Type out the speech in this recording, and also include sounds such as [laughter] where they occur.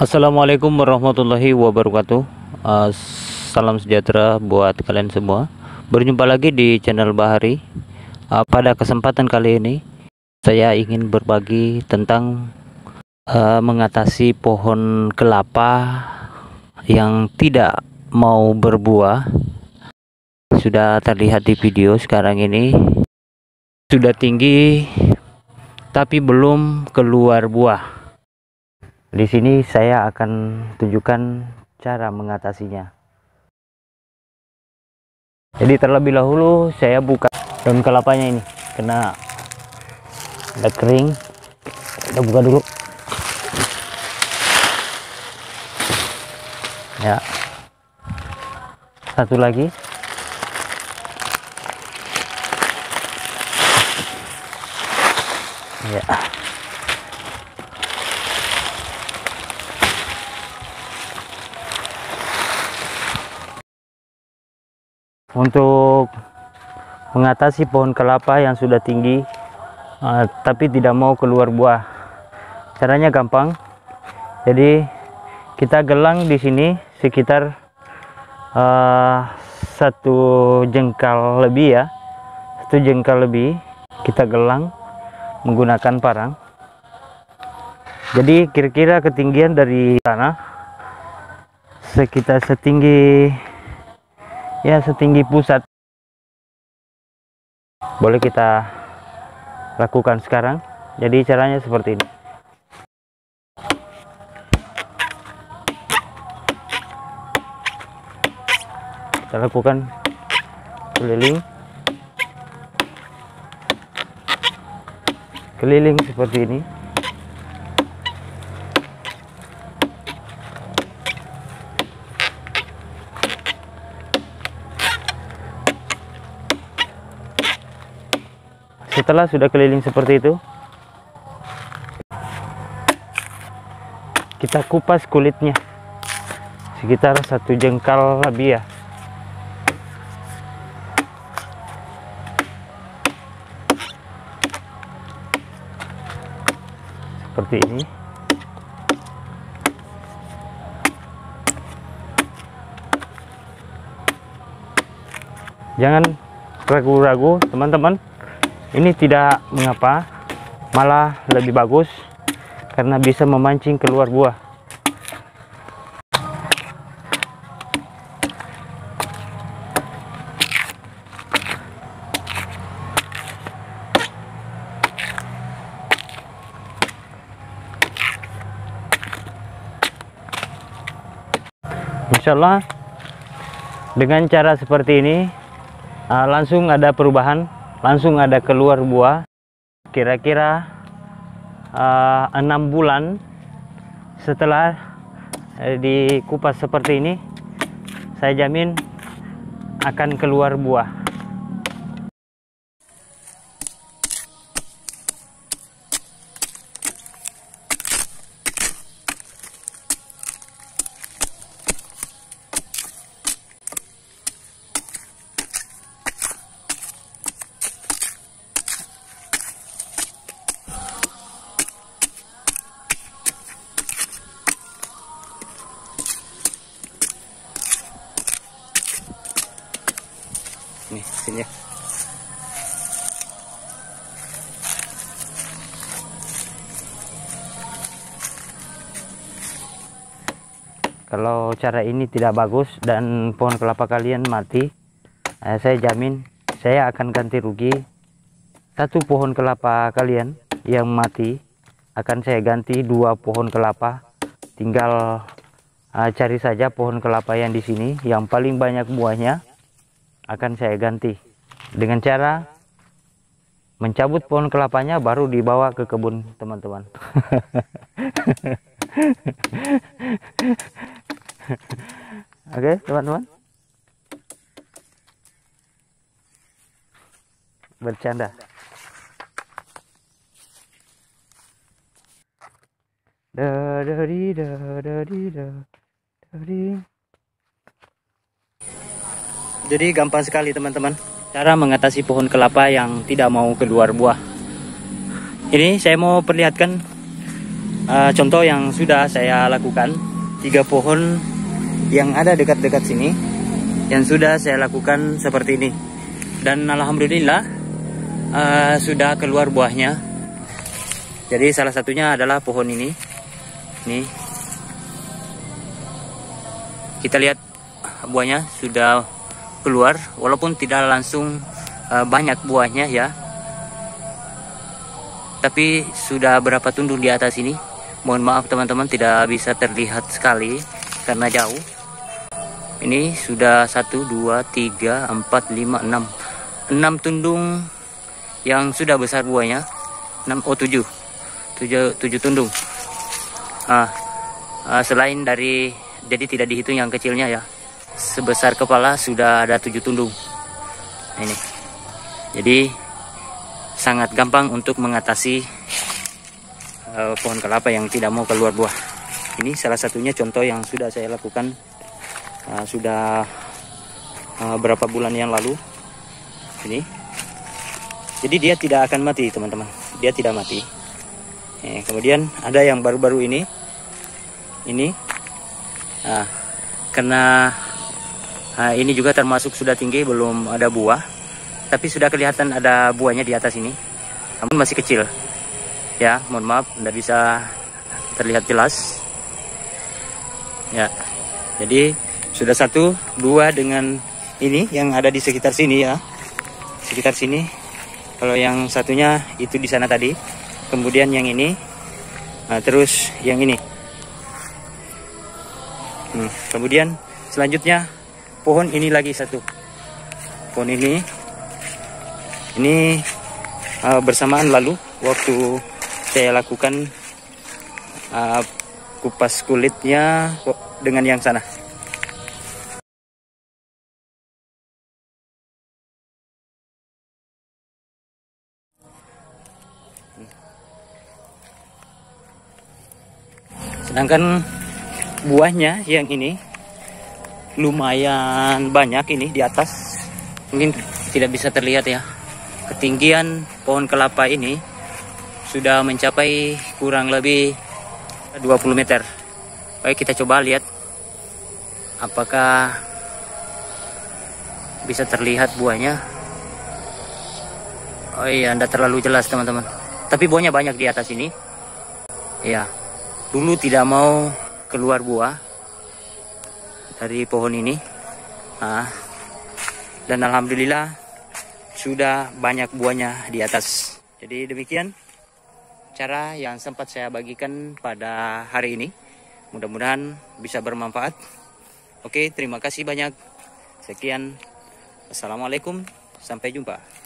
Assalamualaikum warahmatullahi wabarakatuh. Uh, Salam sejahtera buat kalian semua. Berjumpa lagi di channel Bahari. Uh, Pada kesempatan kali ini Saya ingin berbagi tentang uh, Mengatasi pohon kelapa Yang tidak mau berbuah. Sudah terlihat di video sekarang ini. Sudah tinggi Tapi belum keluar buah di sini saya akan tunjukkan cara mengatasinya. Jadi terlebih dahulu saya buka daun kelapanya ini kena ada kering. Kita buka dulu. Ya. Satu lagi. Ya. Untuk mengatasi pohon kelapa yang sudah tinggi uh, tapi tidak mau keluar buah. Caranya gampang. Jadi kita gelang di sini sekitar uh, satu jengkal lebih ya. Satu jengkal lebih kita gelang menggunakan parang. Jadi kira-kira ketinggian dari tanah sekitar setinggi ya setinggi pusat. Boleh kita lakukan sekarang? Jadi caranya seperti ini. Kita lakukan keliling. Keliling seperti ini setelah sudah keliling seperti itu kita kupas kulitnya sekitar satu jengkal lebih ya. Seperti ini. Jangan ragu-ragu teman-teman ini tidak mengapa malah lebih bagus karena bisa memancing keluar buah. Insya Allah dengan cara seperti ini uh, langsung ada perubahan langsung ada keluar buah. Kira-kira uh, bulan setelah uh, dikupas seperti ini saya jamin akan keluar buah kalau cara ini tidak bagus dan pohon kelapa kalian mati eh, saya jamin saya akan ganti rugi. Satu pohon kelapa kalian yang mati akan saya ganti dua pohon kelapa. Tinggal uh, cari saja pohon kelapa yang di sini. Yang paling banyak buahnya akan saya ganti. Dengan cara mencabut pohon kelapanya baru dibawa ke kebun teman-teman [laughs] [laughs] oke teman-teman. Bercanda. Da da di da da di da da di. Jadi gampang sekali teman-teman. Cara mengatasi pohon kelapa yang tidak mau keluar buah. Ini saya mau perlihatkan uh, contoh yang sudah saya lakukan. Tiga pohon yang ada dekat-dekat sini yang sudah saya lakukan seperti ini. Dan alhamdulillah uh, sudah keluar buahnya. Jadi salah satunya adalah pohon ini. Nih kita lihat buahnya sudah keluar walaupun tidak langsung uh, banyak buahnya ya. Tapi sudah berapa tunduk di atas ini? Mohon maaf teman-teman tidak bisa terlihat sekali karena jauh ini sudah 1 2 3 4 5 6 6 tundung yang sudah besar buahnya. 6 oh 7 7 7 tundung. Ah, ah, selain dari jadi tidak dihitung yang kecilnya ya. Sebesar kepala sudah ada 7 tundung. Nah, ini. Jadi sangat gampang untuk mengatasi uh, pohon kelapa yang tidak mau keluar buah. Ini salah satunya contoh yang sudah saya lakukan uh, sudah uh, berapa bulan yang lalu. Ini. Jadi dia tidak akan mati teman-teman. Dia tidak mati. Eh, kemudian ada yang baru-baru ini. Ini. Nah, karena nah, ini juga termasuk sudah tinggi belum ada buah. Tapi sudah kelihatan ada buahnya di atas ini. Namun masih kecil. Ya mohon maaf tidak bisa terlihat jelas. Ya jadi sudah satu dua dengan ini yang ada di sekitar sini ya. Sekitar sini. Kalau yang satunya itu di sana tadi. Kemudian yang ini. Nah, terus yang ini. Hmm, kemudian selanjutnya pohon ini lagi satu. Pohon ini. Ini uh, bersamaan lalu waktu saya lakukan uh, kupas kulitnya dengan yang sana. Sedangkan buahnya yang ini lumayan banyak ini di atas. Mungkin tidak bisa terlihat ya. Ketinggian pohon kelapa ini sudah mencapai kurang lebih 20 meter. Oke kita coba lihat apakah bisa terlihat buahnya. Oh iya anda terlalu jelas teman-teman. Tapi buahnya banyak di atas ini. Ya dulu tidak mau keluar buah dari pohon ini nah, dan alhamdulillah sudah banyak buahnya di atas jadi demikian cara yang sempat saya bagikan pada hari ini. Mudah-mudahan bisa bermanfaat. Oke, terima kasih banyak. Sekian. Assalamualaikum. Sampai jumpa.